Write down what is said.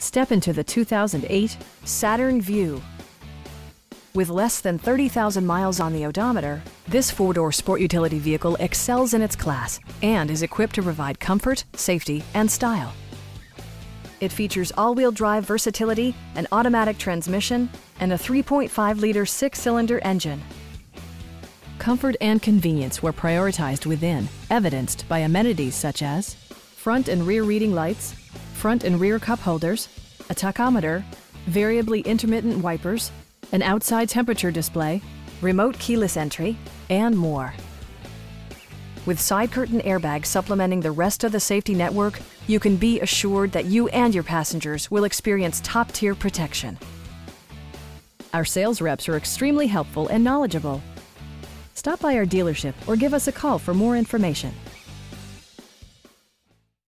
Step into the 2008 Saturn Vue. With less than 30,000 miles on the odometer, this four-door sport utility vehicle excels in its class and is equipped to provide comfort, safety, and style. It features all-wheel drive versatility, an automatic transmission, and a 3.5-liter six-cylinder engine. Comfort and convenience were prioritized within, evidenced by amenities such as front and rear reading lights, front and rear cup holders, a tachometer, variably intermittent wipers, an outside temperature display, remote keyless entry, and more. With side curtain airbags supplementing the rest of the safety network, you can be assured that you and your passengers will experience top-tier protection. Our sales reps are extremely helpful and knowledgeable. Stop by our dealership or give us a call for more information.